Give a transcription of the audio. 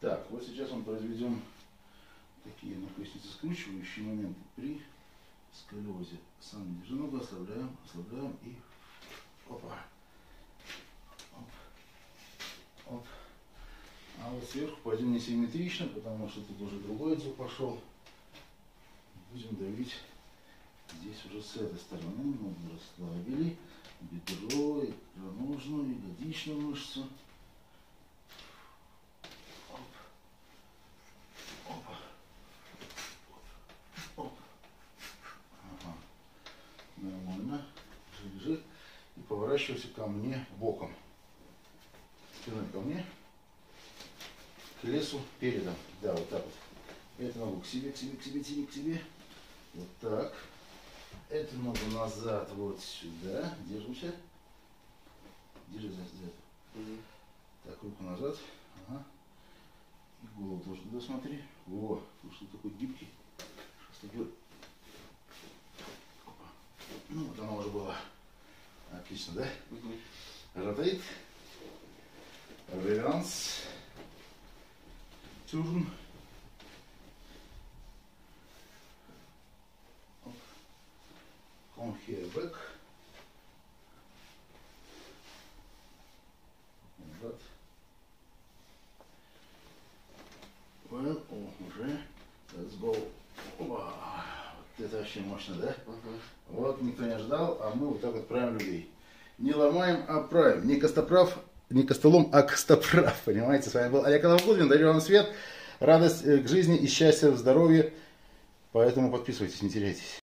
Так, вот сейчас мы произведем такие на пояснице скручивающие моменты при сколиозе. Сам держи ногу, ослабляем, ослабляем и опа. Оп. Оп. А вот сверху пойдем несимметрично, потому что тут уже другой отзыв пошел. Будем давить здесь уже с этой стороны. Ногу расслабили. Бедро, икроножную, ягодичную мышцу. Поворачивайся ко мне боком. Спиной ко мне. К лесу передом. Да, вот так вот. Эту ногу к себе, к себе, к себе, к себе, к себе. Вот так. Эту ногу назад, вот сюда. Держимся. Держи за, это. Угу. Так, руку назад. Ага. И голову тоже туда смотри. Во, что такой гибкий. Сейчас такой ну, вот она уже была. Отлично, да? Угу. Ротейт. Реверанс. Тюрн. Come here back. Назад. Well, уже. Let's go. Опа. Это вообще мощно, да? Угу. Вот никто не ожидал, а мы вот так вот правим людей. Не ломаем, а правим. Не костоправ, не костолом, а костоправ. Понимаете, с вами был Олег Алавгудин. Дарю вам свет, радость э, к жизни и счастья, здоровья. Поэтому подписывайтесь, не теряйтесь.